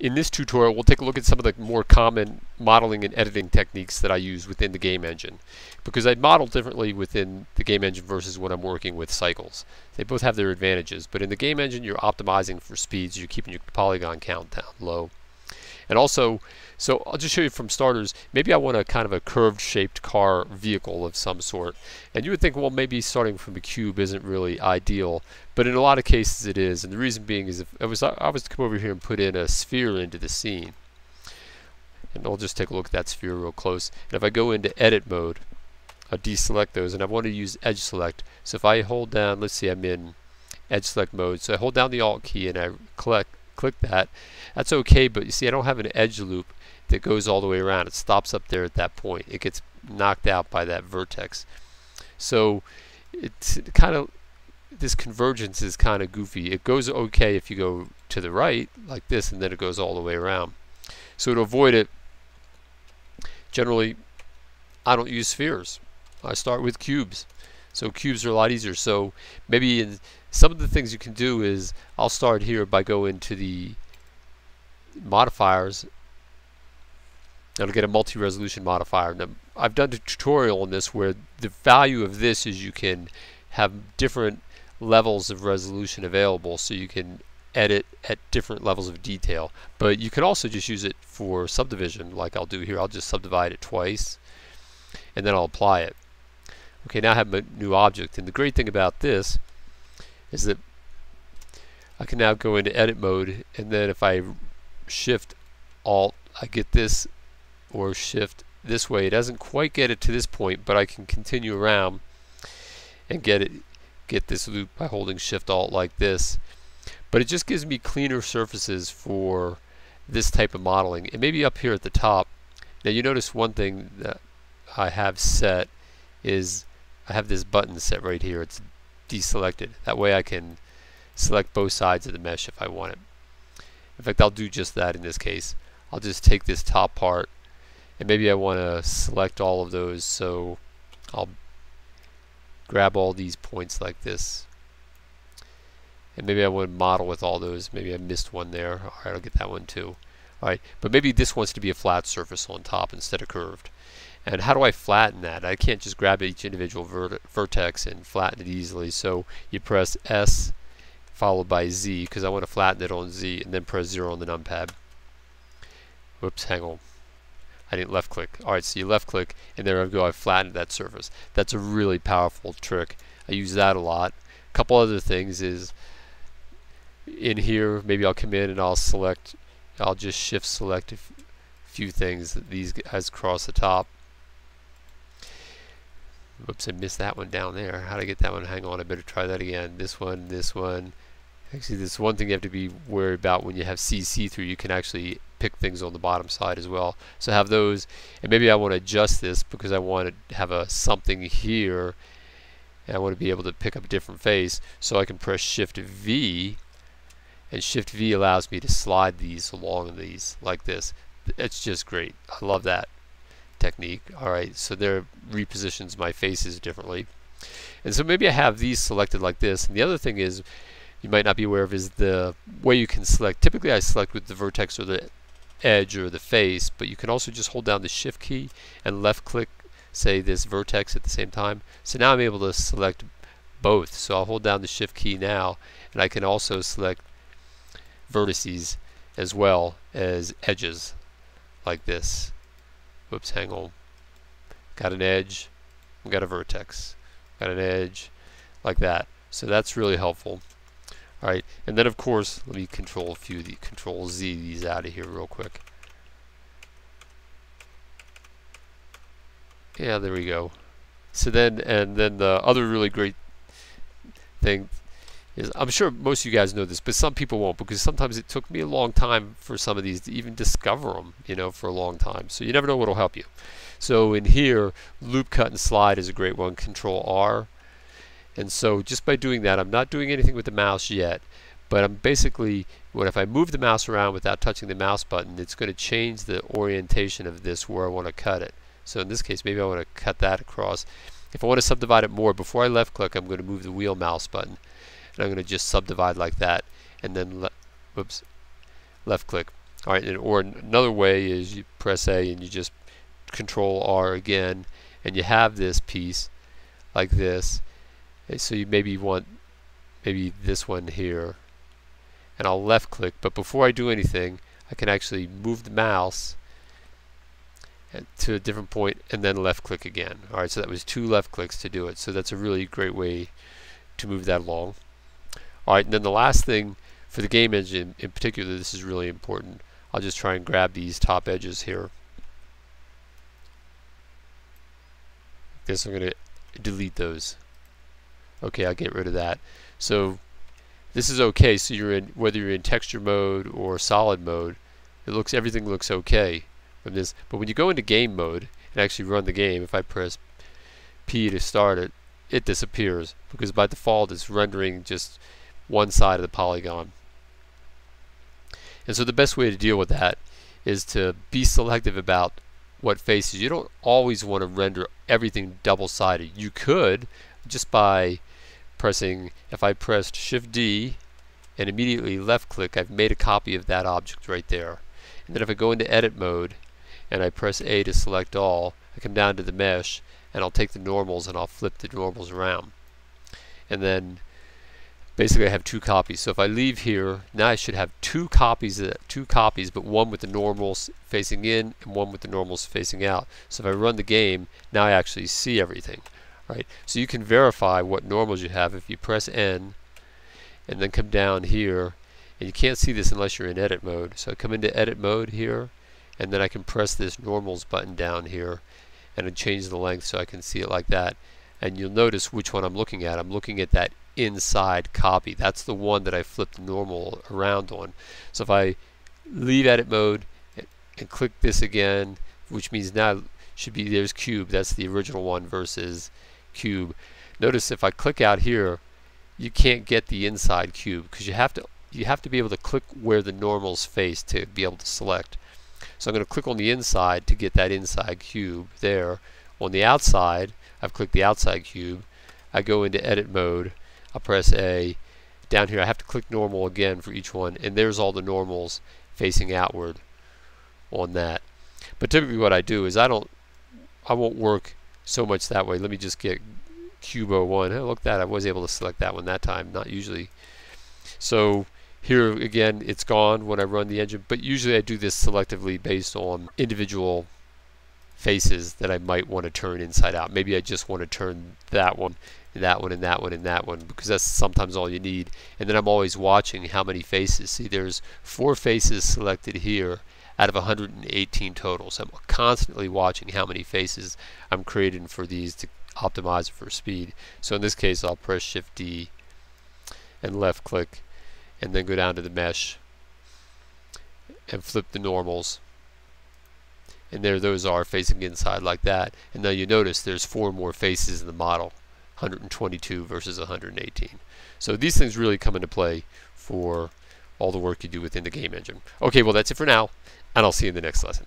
in this tutorial, we'll take a look at some of the more common modeling and editing techniques that I use within the game engine. Because I model differently within the game engine versus when I'm working with cycles. They both have their advantages, but in the game engine, you're optimizing for speeds, you're keeping your polygon count down low. And also, so I'll just show you from starters, maybe I want a kind of a curved shaped car vehicle of some sort. And you would think, well, maybe starting from a cube isn't really ideal, but in a lot of cases it is. And the reason being is if I was, I was to come over here and put in a sphere into the scene, and I'll just take a look at that sphere real close. And if I go into edit mode, I'll deselect those, and I want to use edge select. So if I hold down, let's see, I'm in edge select mode. So I hold down the Alt key and I click click that. That's okay, but you see I don't have an edge loop that goes all the way around. It stops up there at that point. It gets knocked out by that vertex. So it's kind of this convergence is kind of goofy. It goes okay if you go to the right like this and then it goes all the way around. So to avoid it, generally I don't use spheres. I start with cubes. So cubes are a lot easier. So maybe in some of the things you can do is I'll start here by going to the modifiers I'll get a multi-resolution modifier. Now, I've done a tutorial on this where the value of this is you can have different levels of resolution available so you can edit at different levels of detail. But you can also just use it for subdivision like I'll do here. I'll just subdivide it twice and then I'll apply it. Okay, now I have a new object. And the great thing about this is that I can now go into edit mode and then if I shift alt I get this or shift this way. It doesn't quite get it to this point, but I can continue around and get it get this loop by holding shift alt like this. But it just gives me cleaner surfaces for this type of modeling. And maybe up here at the top, now you notice one thing that I have set is I have this button set right here. It's deselected. That way I can select both sides of the mesh if I want it. In fact, I'll do just that in this case. I'll just take this top part and maybe I want to select all of those so I'll grab all these points like this and maybe I want to model with all those maybe I missed one there alright I'll get that one too alright but maybe this wants to be a flat surface on top instead of curved and how do I flatten that I can't just grab each individual vertex and flatten it easily so you press S followed by Z because I want to flatten it on Z and then press 0 on the numpad whoops hang on I didn't left click. Alright, so you left click and there I go, I flattened that surface. That's a really powerful trick. I use that a lot. A couple other things is in here, maybe I'll come in and I'll select, I'll just shift select a few things. These guys across the top. Whoops, I missed that one down there. How I get that one? Hang on, I better try that again. This one, this one. Actually, there's one thing you have to be worried about when you have CC through. You can actually pick things on the bottom side as well. So have those, and maybe I want to adjust this because I want to have a something here, and I want to be able to pick up a different face. So I can press Shift V, and Shift V allows me to slide these along these like this. It's just great. I love that technique. Alright, so there repositions my faces differently. And so maybe I have these selected like this. And the other thing is, you might not be aware of is the way you can select. Typically I select with the vertex or the edge or the face, but you can also just hold down the shift key and left click say this vertex at the same time. So now I'm able to select both. So I'll hold down the shift key now and I can also select vertices as well as edges like this. Whoops, hang on. Got an edge, got a vertex, got an edge like that. So that's really helpful. Alright, and then of course, let me control a few, of the control Z these out of here real quick. Yeah, there we go. So then, and then the other really great thing is, I'm sure most of you guys know this, but some people won't because sometimes it took me a long time for some of these to even discover them, you know, for a long time. So you never know what will help you. So in here, loop cut and slide is a great one. Control R and so just by doing that, I'm not doing anything with the mouse yet, but I'm basically, what if I move the mouse around without touching the mouse button, it's going to change the orientation of this where I want to cut it. So in this case, maybe I want to cut that across. If I want to subdivide it more, before I left click, I'm going to move the wheel mouse button. And I'm going to just subdivide like that, and then le whoops, left click. All right, and, or another way is you press A and you just control R again and you have this piece like this. Uh, so you maybe want maybe this one here and I'll left click but before I do anything I can actually move the mouse to a different point and then left click again. Alright, so that was two left clicks to do it. So that's a really great way to move that along. Alright, and then the last thing for the game engine in particular, this is really important. I'll just try and grab these top edges here. Guess I'm going to delete those. Okay, I'll get rid of that. So this is okay. So you're in whether you're in texture mode or solid mode, it looks everything looks okay from this. But when you go into game mode and actually run the game, if I press P to start it, it disappears because by default it's rendering just one side of the polygon. And so the best way to deal with that is to be selective about what faces. You don't always want to render everything double-sided. You could just by pressing, if I pressed Shift D and immediately left click, I've made a copy of that object right there. And then if I go into edit mode and I press A to select all, I come down to the mesh and I'll take the normals and I'll flip the normals around. And then basically I have two copies. So if I leave here, now I should have two copies, uh, two copies, but one with the normals facing in and one with the normals facing out. So if I run the game, now I actually see everything. Right? So you can verify what normals you have if you press N and then come down here and you can't see this unless you're in edit mode. So I come into edit mode here and then I can press this normals button down here and change the length so I can see it like that and you'll notice which one I'm looking at. I'm looking at that inside copy. That's the one that I flipped normal around on. So if I leave edit mode and, click this again, which means now should be there's cube. That's the original one versus cube. Notice if I click out here, you can't get the inside cube because you have to you have to be able to click where the normals face to be able to select. So I'm going to click on the inside to get that inside cube there. On the outside, I've clicked the outside cube. I go into edit mode. I'll press A. Down here I have to click normal again for each one and there's all the normals facing outward on that. But typically what I do is I don't I won't work so much that way. Let me just get Cubo 1. Oh, look that I was able to select that one that time, not usually. So here again it's gone when I run the engine, but usually I do this selectively based on individual faces that I might want to turn inside out. Maybe I just want to turn that one, that one, and that one, and that one because that's sometimes all you need. And then I'm always watching how many faces. See, there's four faces selected here out of 118 total. So I'm constantly watching how many faces I'm creating for these to optimize for speed. So in this case, I'll press Shift D and left click and then go down to the mesh and flip the normals and there those are facing inside like that. And now you notice there's four more faces in the model 122 versus 118 so these things really come into play for all the work you do within the game engine. Okay well that's it for now and I'll see you in the next lesson